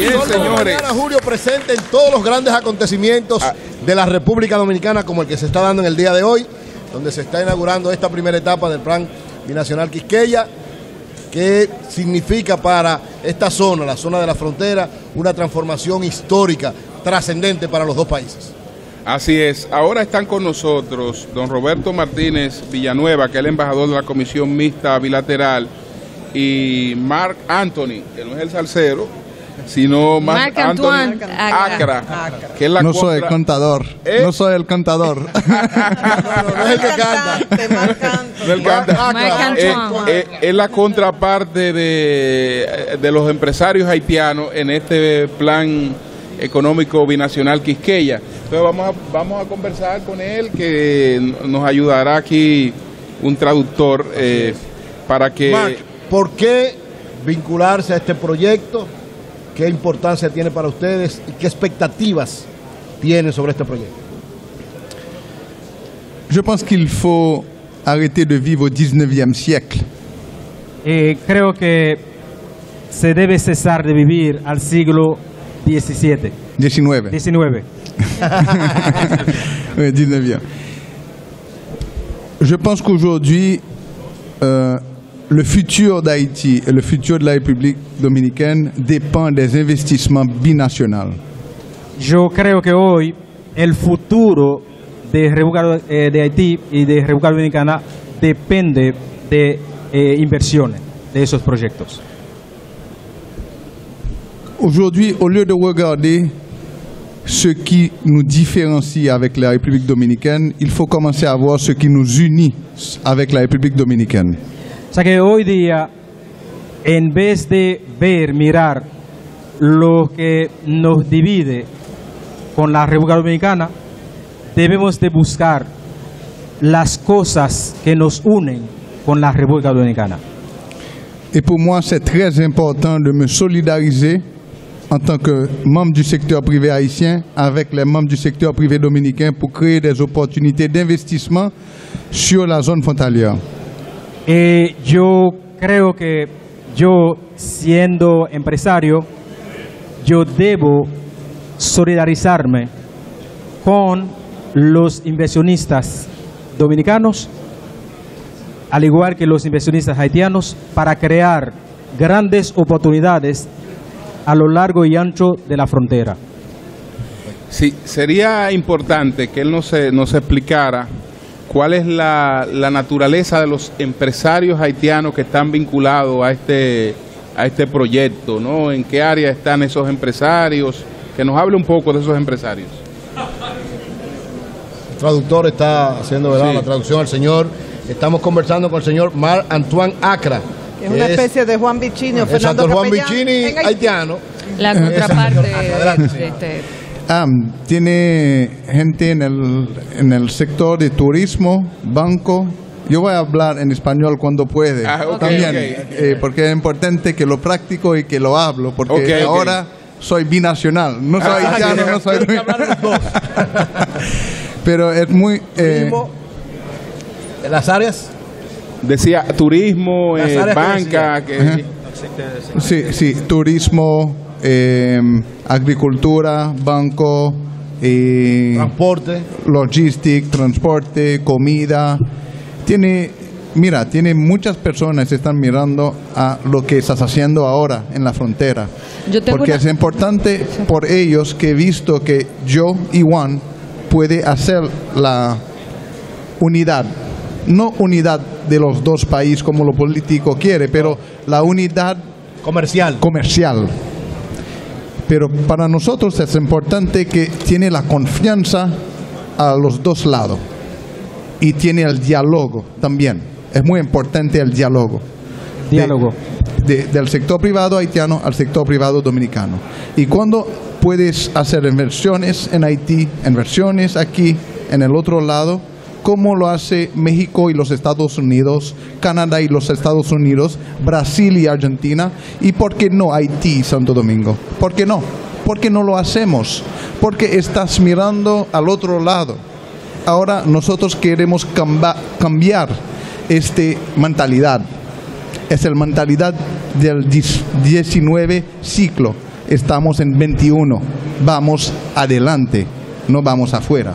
Bien, señores. Mañana Julio presente en todos los grandes acontecimientos Ah. de la República Dominicana, como el que se está dando en el día de hoy, donde se está inaugurando esta primera etapa del Plan Binacional Quisqueya, que significa para esta zona, la zona de la frontera, una transformación histórica, trascendente para los dos países. Así es. Ahora están con nosotros don Roberto Martínez Villanueva, que es el embajador de la Comisión Mixta Bilateral, y Mark Anthony, que no es el salsero, sino Mark, Marc Antoine Acra, Acra. que es la no soy el contador. ¿Eh? No soy el contador. No, no es el que canta. No, el canta. Marc Eh, Antoine. eh, es la contraparte de, de los empresarios haitianos en este plan económico binacional Quisqueya. Entonces vamos a, vamos a conversar con él, que nos ayudará aquí un traductor eh, para que... Mark, ¿por qué vincularse a este proyecto? ¿Qué importancia tiene para ustedes y qué expectativas tienen sobre este proyecto? Je pense qu'il faut arrêter de vivre au 19e siècle. Eh, creo que se debe cesar de vivir al siglo XVII, 19. XIX. Oui, 19e. Je pense qu'aujourd'hui, euh, le futur d'Haïti et le futur de la République dominicaine dépend des investissements binationaux. Yo creo que hoy el futuro de República eh, de Haití y de República Dominicana depende de eh, inversiones de esos proyectos. Aujourd'hui, au lieu de regarder ce qui nous différencie avec la République dominicaine, il faut commencer à voir ce qui nous unit avec la République dominicaine. O sea que hoy día, en vez de ver, mirar lo que nos divide con la República Dominicana, debemos de buscar las cosas que nos unen con la República Dominicana. Et pour moi, c'est très important de me solidariser en tant que membre du secteur privé haïtien avec les membres du secteur privé dominicain pour créer des opportunités d'investissement sur la zone frontalière. Eh, yo creo que yo, siendo empresario, yo debo solidarizarme con los inversionistas dominicanos, al igual que los inversionistas haitianos, para crear grandes oportunidades a lo largo y ancho de la frontera. Sí, sería importante que él nos, nos explicara cuál es la, la naturaleza de los empresarios haitianos que están vinculados a este, a este proyecto, ¿no? En qué área están esos empresarios, que nos hable un poco de esos empresarios. El traductor está haciendo ¿verdad? Sí. la traducción al señor. Estamos conversando con el señor Marc Antoine Acra. Es una especie de Juan Vicini o Fernando Juan Capellán Vicini haitiano. La contraparte de, señor. este. Ah, tiene gente en el, en el sector de turismo, banco. Yo voy a hablar en español cuando puede. Ah, ok, También, ok. eh, porque es importante que lo practico y que lo hablo, porque Ok, ok. ahora soy binacional. No soy Ah, haitiano, ya. no soy... Tiene que hablar los dos. Pero es muy... eh, Turismo, en las áreas. Decía turismo, eh, áreas que banca, que, Sí, sí, turismo, eh, agricultura, banco, eh, Transporte. logistic, transporte, comida. Tiene, mira, tiene muchas personas que están mirando a lo que estás haciendo ahora en la frontera. Yo tengo Porque una- es importante por ellos que he visto que yo y Juan puede hacer la unidad. No unidad de los dos países como lo político quiere, pero la unidad Comercial. comercial. Pero para nosotros es importante que tiene la confianza a los dos lados y tiene el diálogo también. Es muy importante el diálogo. Diálogo. De- del sector privado haitiano al sector privado dominicano. Y cuando puedes hacer inversiones en Haití, inversiones aquí, en el otro lado, como lo hace México y los Estados Unidos, Canadá y los Estados Unidos, Brasil y Argentina, y por qué no Haití y Santo Domingo. ¿Por qué no? ¿Por qué no lo hacemos? Porque estás mirando al otro lado. Ahora nosotros queremos cambiar esta mentalidad. Es la mentalidad del dis- 19 ciclo. estamos en 21. Vamos adelante, no vamos afuera.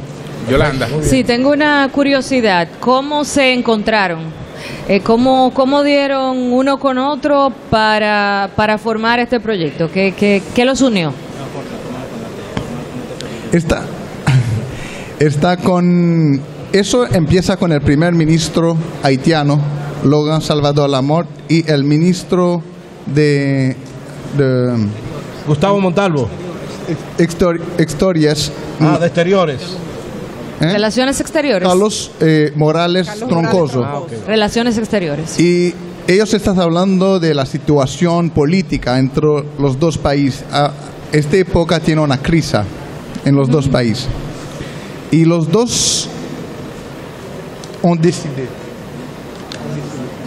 Yolanda. Sí, tengo una curiosidad. ¿Cómo se encontraron? Eh, ¿cómo, ¿Cómo dieron uno con otro para, para formar este proyecto? ¿Qué, qué, qué los unió? Está, está con... Eso empieza con el primer ministro haitiano, Logan Salvador Lamort, y el ministro de... de Gustavo Montalvo. Exteriores, Ah, de exteriores. ¿Eh? Relaciones exteriores. Carlos eh, Morales Troncoso. Ah, ok. Relaciones exteriores. Y ellos están hablando de la situación política entre los dos países. A esta época tiene una crisis en los dos países. Y los dos han decidido,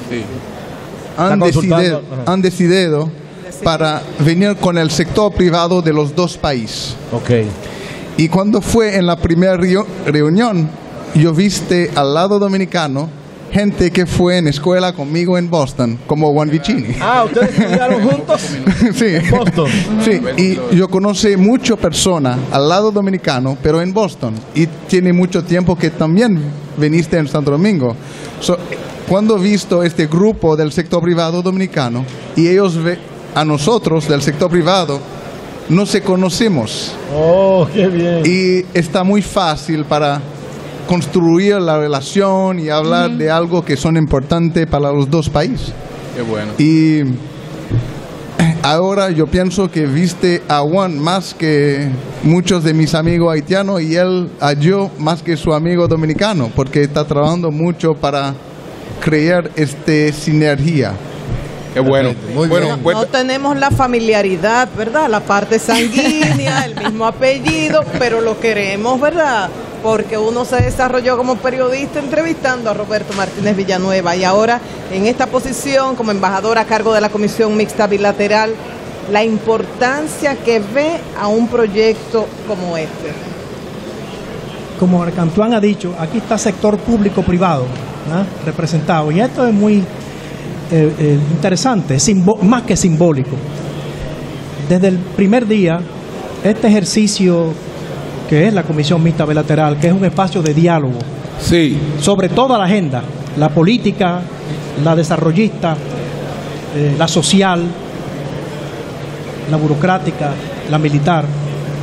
Sí. han decidido, han decidido para venir con el sector privado de los dos países. Ok. Y cuando fue en la primera reu- reunión, yo viste al lado dominicano gente que fue en escuela conmigo en Boston, como Juan Vicini. Ah, ¿ustedes estudiaron juntos? sí. En Boston. Sí, y yo conocí mucho persona al lado dominicano, pero en Boston. Y tiene mucho tiempo que también viniste en Santo Domingo. So, cuando he visto este grupo del sector privado dominicano y ellos ve a nosotros del sector privado, no se conocemos. Oh, qué bien. Y está muy fácil para construir la relación y hablar de algo que son importantes para los dos países. Qué bueno. Y ahora yo pienso que viste a Juan más que muchos de mis amigos haitianos y él a yo más que su amigo dominicano, porque está trabajando mucho para crear esta sinergia. Qué bueno. Muy bueno, bien. No tenemos la familiaridad, ¿verdad? La parte sanguínea, el mismo apellido, pero lo queremos, ¿verdad? Porque uno se desarrolló como periodista entrevistando a Roberto Martínez Villanueva y ahora en esta posición como embajador a cargo de la Comisión Mixta Bilateral, la importancia que ve a un proyecto como este. como Arcantuán ha dicho, aquí está sector público-privado representado. Y esto es muy eh, eh, interesante, más que simbólico. Desde el primer día, este ejercicio que es la Comisión Mixta Bilateral, que es un espacio de diálogo sí, sobre toda la agenda, la política, la desarrollista, eh, la social, la burocrática, la militar,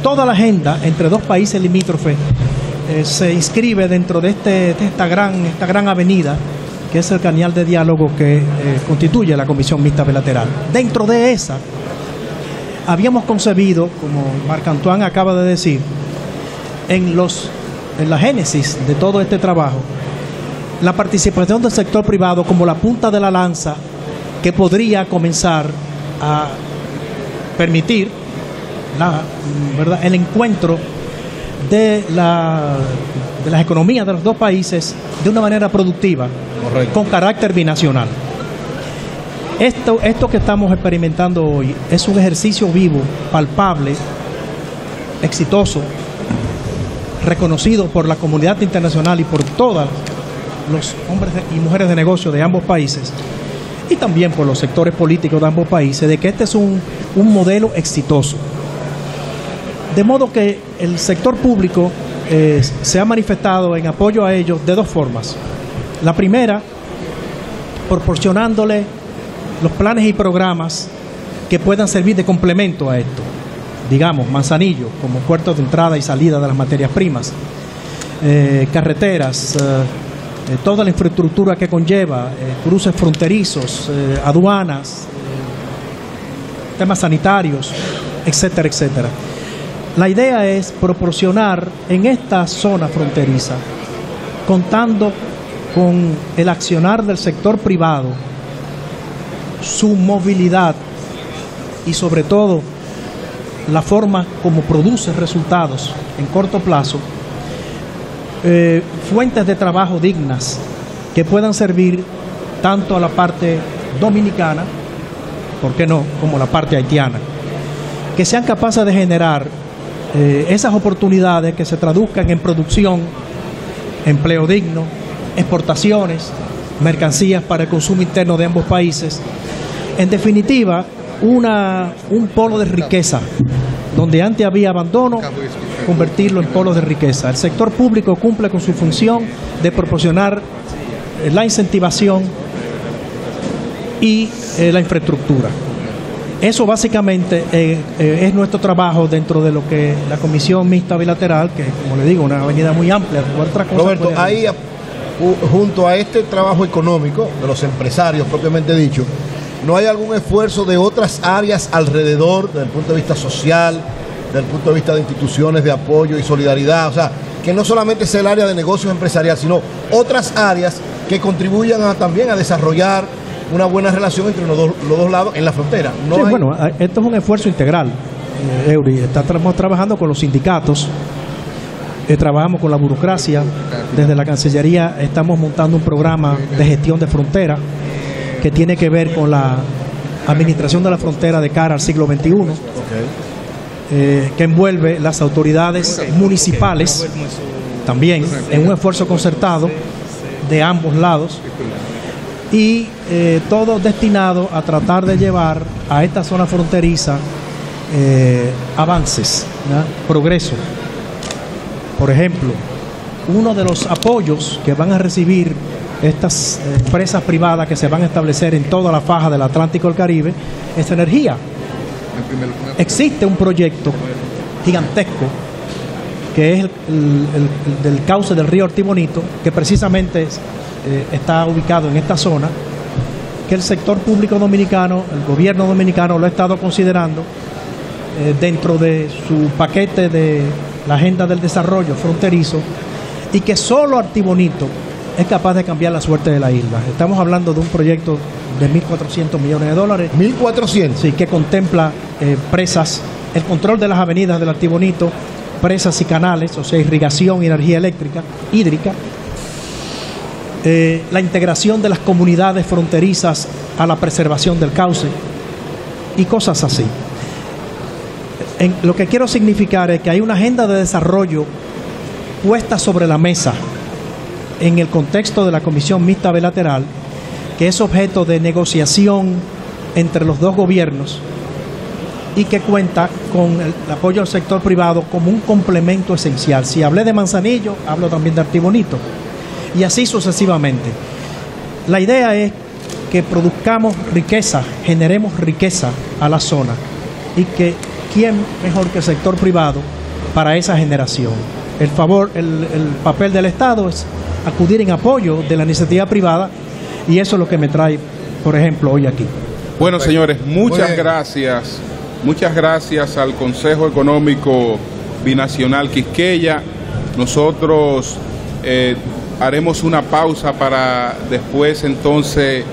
toda la agenda entre dos países limítrofes eh, se inscribe dentro de, este, de esta, gran, esta gran avenida que es el canal de diálogo que eh, constituye la Comisión Mixta Bilateral. Dentro de esa, habíamos concebido, como Marc Antoine acaba de decir, en, los, en la génesis de todo este trabajo, la participación del sector privado como la punta de la lanza que podría comenzar a permitir la, ¿verdad? el encuentro de, la, de las economías de los dos países de una manera productiva, Correcto. con carácter binacional. Esto, esto que estamos experimentando hoy es un ejercicio vivo, palpable, exitoso, reconocido por la comunidad internacional y por todos los hombres y mujeres de negocio de ambos países y también por los sectores políticos de ambos países, de que este es un, un modelo exitoso. De modo que el sector público eh, se ha manifestado en apoyo a ellos de dos formas. La primera, proporcionándole los planes y programas que puedan servir de complemento a esto. Digamos, Manzanillo como puerto de entrada y salida de las materias primas, eh, carreteras, eh, toda la infraestructura que conlleva, cruces fronterizos, aduanas, temas sanitarios, etcétera, etcétera. La idea es proporcionar en esta zona fronteriza, contando con el accionar del sector privado, su movilidad y sobre todo la forma como produce resultados en corto plazo, eh, fuentes de trabajo dignas que puedan servir tanto a la parte dominicana, ¿por qué no?, como la parte haitiana, que sean capaces de generar eh, esas oportunidades que se traduzcan en producción, empleo digno, exportaciones, mercancías para el consumo interno de ambos países. En definitiva, una, un polo de riqueza. Donde antes había abandono, convertirlo en polos de riqueza. El sector público cumple con su función de proporcionar eh, la incentivación y eh, la infraestructura. Eso básicamente eh, eh, es nuestro trabajo dentro de lo que la Comisión Mixta Bilateral, que como le digo, una avenida muy amplia, otra cosa Roberto, ahí junto a este trabajo económico de los empresarios propiamente dicho, ¿no hay algún esfuerzo de otras áreas alrededor, desde el punto de vista social, desde el punto de vista de instituciones de apoyo y solidaridad? O sea, que no solamente sea el área de negocios empresarial, sino otras áreas que contribuyan a- también a desarrollar una buena relación entre los dos, los dos lados en la frontera. No Sí, hay- bueno, a- esto es un esfuerzo integral. eh, Eury, estamos trabajando con los sindicatos, eh, trabajamos con la burocracia. Desde la Cancillería estamos montando un programa de gestión de frontera que tiene que ver con la administración de la frontera de cara al siglo XXI, eh, que envuelve las autoridades municipales también en un esfuerzo concertado de ambos lados y eh, todo destinado a tratar de llevar a esta zona fronteriza eh, avances, progreso. Por ejemplo, uno de los apoyos que van a recibir estas eh, empresas privadas que se van a establecer en toda la faja del Atlántico el Caribe es energía. Existe un proyecto gigantesco que es el, el- el- del cauce del río Ortibonito, que precisamente es, eh, está ubicado en esta zona, que el sector público dominicano, el gobierno dominicano lo ha estado considerando eh, dentro de su paquete de la agenda del desarrollo fronterizo y que solo Artibonito es capaz de cambiar la suerte de la isla. Estamos hablando de un proyecto de 1.400 millones de dólares. 1.400. Sí, que contempla eh, presas, el control de las avenidas del Artibonito, presas y canales, o sea, irrigación y energía eléctrica, hídrica, eh, la integración de las comunidades fronterizas a la preservación del cauce y cosas así. Lo que quiero significar es que hay una agenda de desarrollo puesta sobre la mesa en el contexto de la Comisión Mixta Bilateral, que es objeto de negociación entre los dos gobiernos y que cuenta con el apoyo al sector privado como un complemento esencial. Si hablé de Manzanillo, hablo también de Artibonito y así sucesivamente. La idea es que produzcamos riqueza, generemos riqueza a la zona y que quién mejor que el sector privado para esa generación. El favor, el, el papel del Estado es acudir en apoyo de la iniciativa privada y eso es lo que me trae, por ejemplo, hoy aquí. Bueno, señores, muchas gracias. Muchas gracias al Consejo Económico Binacional Quisqueya. Nosotros eh, haremos una pausa para después entonces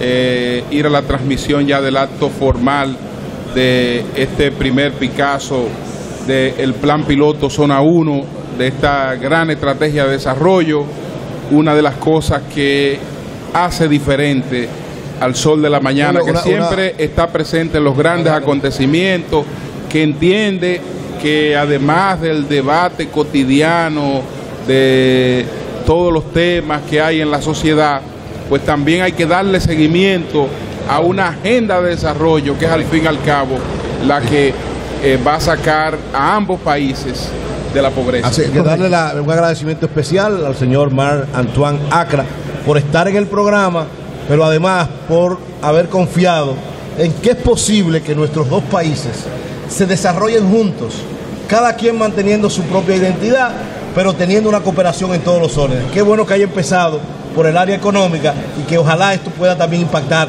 eh, ir a la transmisión ya del acto formal de este primer Picasso del Plan Piloto Zona 1, de esta gran estrategia de desarrollo. Una de las cosas que hace diferente al sol de la mañana, que una- siempre está presente en los grandes acontecimientos, que entiende que además del debate cotidiano de todos los temas que hay en la sociedad, pues también hay que darle seguimiento a una agenda de desarrollo que es al fin y al cabo la que eh, va a sacar a ambos países de la pobreza. Así que darle la- un agradecimiento especial al señor Mar Antoine Acra por estar en el programa, pero además por haber confiado en que es posible que nuestros dos países se desarrollen juntos, cada quien manteniendo su propia identidad, pero teniendo una cooperación en todos los órdenes. Qué bueno que haya empezado por el área económica y que ojalá esto pueda también impactar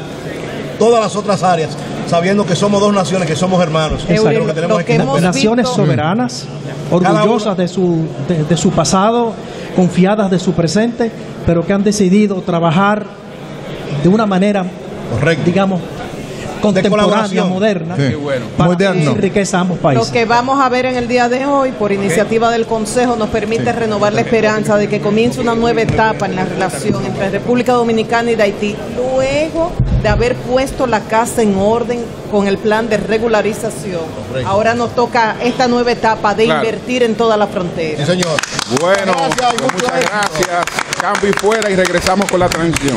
todas las otras áreas, sabiendo que somos dos naciones, que somos hermanos. Exacto. Que tenemos que hemos Naciones visto- soberanas, orgullosas de su, de, de su pasado, confiadas de su presente, pero que han decidido trabajar de una manera, Correcto. digamos, contemporánea, moderna, Sí. Bueno. para Moderno. a ambos Lo países. que vamos a ver en el día de hoy, por iniciativa del Consejo, nos permite renovar la esperanza de que comience una nueva etapa en la relación entre República Dominicana y de Haití, luego de haber puesto la casa en orden con el plan de regularización. Ahora nos toca esta nueva etapa de Claro. invertir en toda la frontera. Sí, señor. Bueno, Gracias pues muchas gracias. Cambio y fuera y regresamos con la transmisión.